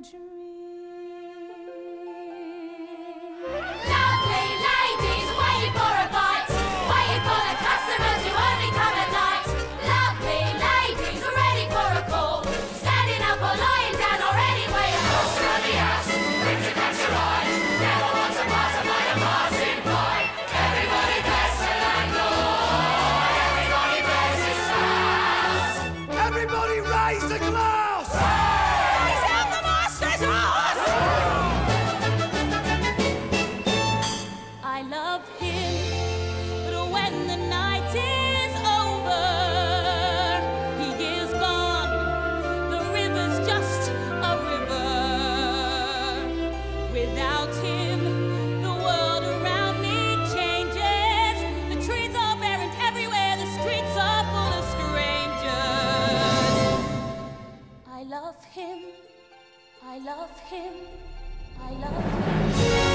dream. I love him, I love him.